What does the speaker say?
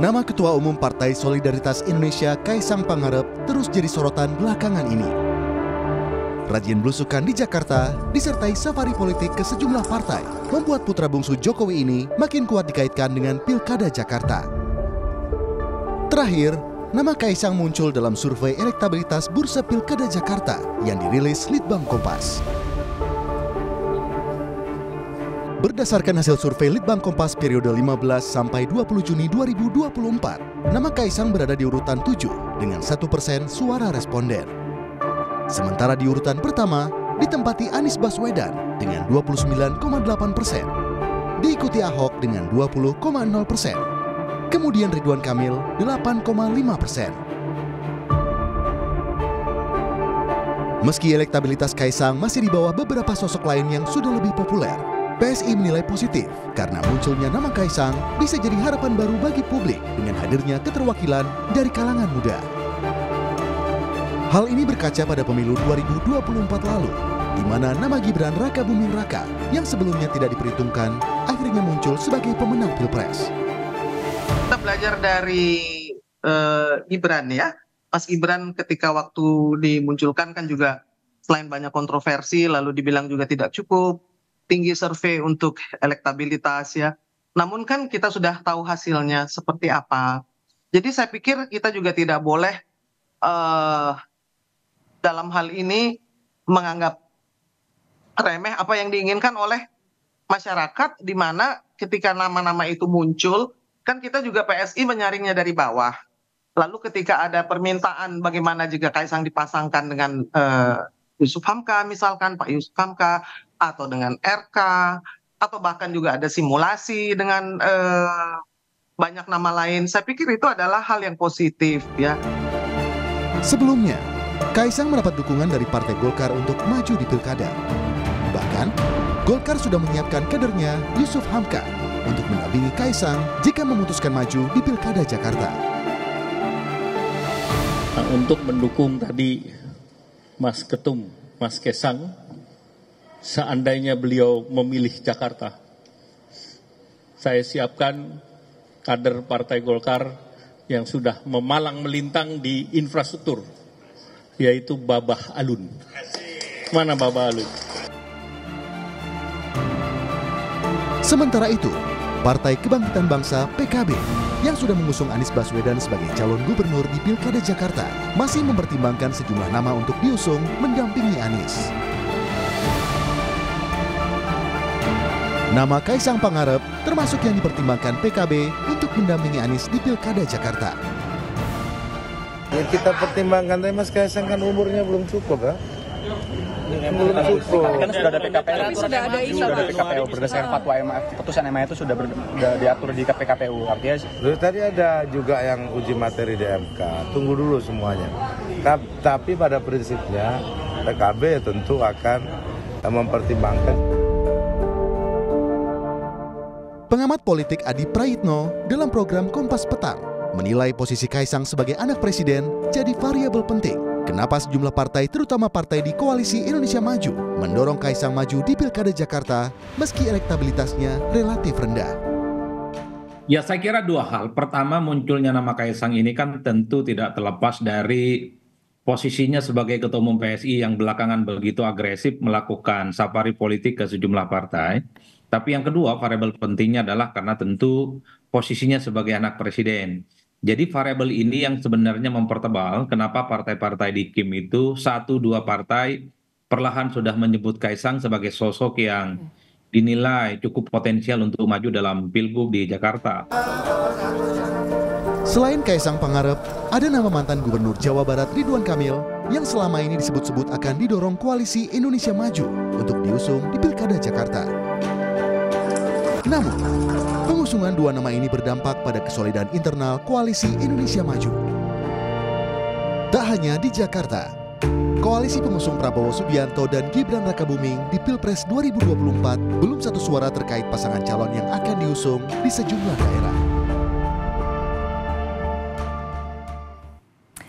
Nama Ketua Umum Partai Solidaritas Indonesia Kaisang Pangarep terus jadi sorotan belakangan ini. Rajin belusukan di Jakarta, disertai safari politik ke sejumlah partai, membuat putra bungsu Jokowi ini makin kuat dikaitkan dengan Pilkada Jakarta. Terakhir, nama Kaisang muncul dalam survei elektabilitas Bursa Pilkada Jakarta yang dirilis Litbang Kompas. Berdasarkan hasil survei Litbang Kompas periode 15 sampai 20 Juni 2024, nama Kaisang berada di urutan 7 dengan 1 persen suara responden. Sementara di urutan pertama ditempati Anies Baswedan dengan 29,8 persen, diikuti Ahok dengan 20,0 persen, kemudian Ridwan Kamil 8,5 persen. Meski elektabilitas Kaisang masih di bawah beberapa sosok lain yang sudah lebih populer, PSI menilai positif karena munculnya nama Kaisang bisa jadi harapan baru bagi publik dengan hadirnya keterwakilan dari kalangan muda. Hal ini berkaca pada pemilu 2024 lalu, di mana nama Gibran Raka Buming Raka yang sebelumnya tidak diperhitungkan akhirnya muncul sebagai pemenang Pilpres. Kita belajar dari uh, Gibran ya, Mas Gibran ketika waktu dimunculkan kan juga selain banyak kontroversi lalu dibilang juga tidak cukup tinggi survei untuk elektabilitas ya. Namun kan kita sudah tahu hasilnya seperti apa. Jadi saya pikir kita juga tidak boleh uh, dalam hal ini menganggap remeh apa yang diinginkan oleh masyarakat di mana ketika nama-nama itu muncul kan kita juga PSI menyaringnya dari bawah. Lalu ketika ada permintaan bagaimana jika Kaisang dipasangkan dengan uh, Yusuf Hamka misalkan Pak Yusuf Hamka atau dengan RK atau bahkan juga ada simulasi dengan eh, banyak nama lain. Saya pikir itu adalah hal yang positif ya. Sebelumnya, Kaisang mendapat dukungan dari Partai Golkar untuk maju di Pilkada. Bahkan, Golkar sudah menyiapkan kadernya Yusuf Hamka untuk mendampingi Kaisang jika memutuskan maju di Pilkada Jakarta. Nah, untuk mendukung tadi Mas Ketum, Mas Kesang, seandainya beliau memilih Jakarta. Saya siapkan kader Partai Golkar yang sudah memalang melintang di infrastruktur, yaitu Babah Alun. Mana Babah Alun? Sementara itu, Partai Kebangkitan Bangsa PKB yang sudah mengusung Anies Baswedan sebagai calon gubernur di Pilkada Jakarta masih mempertimbangkan sejumlah nama untuk diusung mendampingi Anies. Nama Kaisang Pangarep termasuk yang dipertimbangkan PKB untuk mendampingi Anies di Pilkada Jakarta. Ya kita pertimbangkan, tapi Mas Kaisang kan umurnya belum cukup ya. Belum cukup. Kan sudah ada PKPU. Tapi sudah ada ini. Sudah ada PKPU berdasarkan fatwa MAF, putusan MAF itu sudah, ber, sudah diatur di PKPU. Artinya Lalu tadi ada juga yang uji materi di MK. Tunggu dulu semuanya. Tapi pada prinsipnya PKB tentu akan mempertimbangkan. Pengamat politik Adi Praitno dalam program Kompas Petang menilai posisi Kaisang sebagai anak presiden jadi variabel penting. Kenapa sejumlah partai, terutama partai di koalisi Indonesia Maju, mendorong Kaisang maju di Pilkada Jakarta meski elektabilitasnya relatif rendah. Ya saya kira dua hal. Pertama munculnya nama Kaisang ini kan tentu tidak terlepas dari posisinya sebagai ketua umum PSI yang belakangan begitu agresif melakukan safari politik ke sejumlah partai. Tapi yang kedua variabel pentingnya adalah karena tentu posisinya sebagai anak presiden. Jadi variabel ini yang sebenarnya mempertebal kenapa partai-partai di Kim itu satu dua partai perlahan sudah menyebut Kaisang sebagai sosok yang dinilai cukup potensial untuk maju dalam pilgub di Jakarta. Selain Kaisang Pangarep, ada nama mantan Gubernur Jawa Barat Ridwan Kamil yang selama ini disebut-sebut akan didorong koalisi Indonesia Maju untuk diusung di Pilkada Jakarta. Namun, pengusungan dua nama ini berdampak pada kesolidan internal koalisi Indonesia Maju. Tak hanya di Jakarta, koalisi pengusung Prabowo Subianto dan Gibran Rakabuming di Pilpres 2024 belum satu suara terkait pasangan calon yang akan diusung di sejumlah daerah.